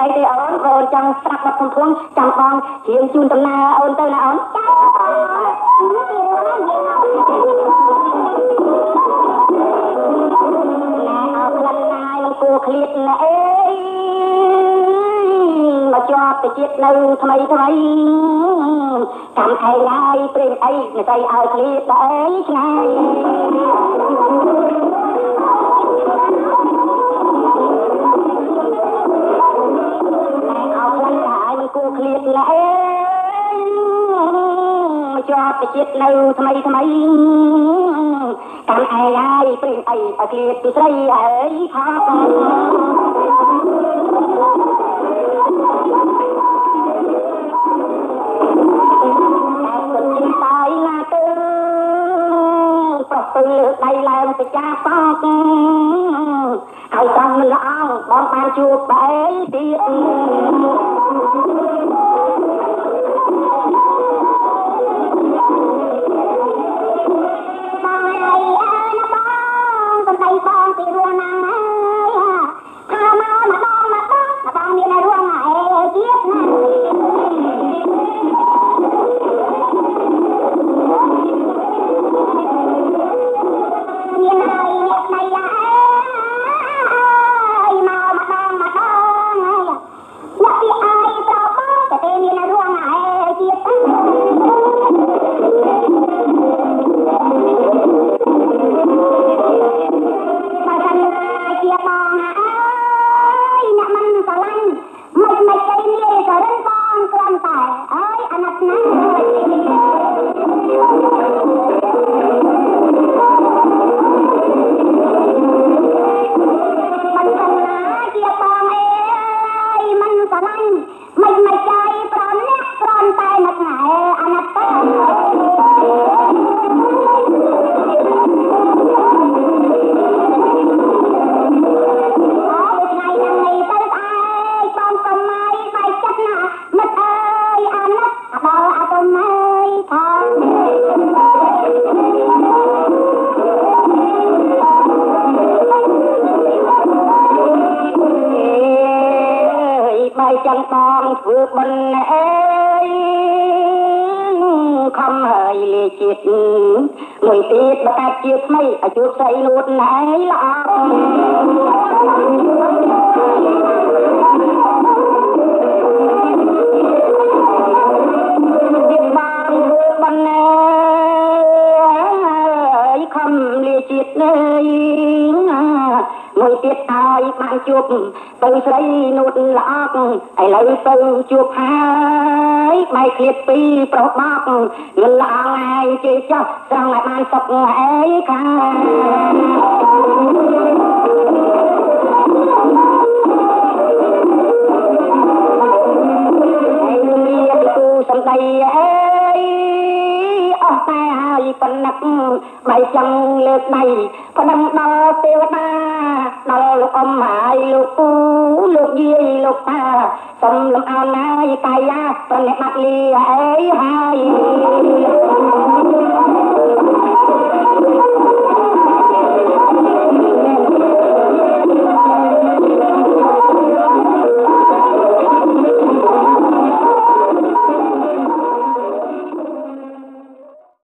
អីទេអូនអូនចង់ស្រាប់បាត់កំភួងចាំបងជៀងជូនដំណើរអូនទៅណាអូនចាណែអោក្លិនណាយមិនគួរឃ្លាតណាអេ ទៅជាតិនៅថ្មីថ្មីចាំឯងហើយព្រេងអីមិនស្អីឲ្យឃ្លាតទៅអីឆ្ងាយអោក្លិនណាយមិនគួរឃ្លាតណាអេមកជាប់ទៅជាតិនៅថ្មីថ្មីចាំឯងហើយព្រេងអីឲ្យឃ្លាតពីស្រីអីផាតែ ប្រពើលើដៃឡើងទៅចាសកហើយចង់មិនល្អបងបានជួបបែទៀត យបែកចិត្តបងធ្វើបុណ្យអើយខំហើយលាជាតិមួយទៀតបកាច់ជាថ្មីឲ្យជួបស្រីនួតណែល្អទៀតបានធ្វើបុណ្យអើយខំលាជាតិអើយ មួយទៀតឲ្យបានជួបទៅស្រីនួតល្អកឥឡូវទៅជួបហើយបែកឃ្លាតពីប្រុសបកមិនល្អងាយជេរចោះស្រង់ឲ្យបានសុខអីខាហើ ស់តែហើយប៉ុណ្ណឹកបែកចង់លើកដៃប្តឹងដល់ទេវតាដល់លោកអ៊ំហើយលោកពូលោកយាយលោកតាសុំលំអោនណាយកាយាប្រណិបត្តិលីអើយហើយ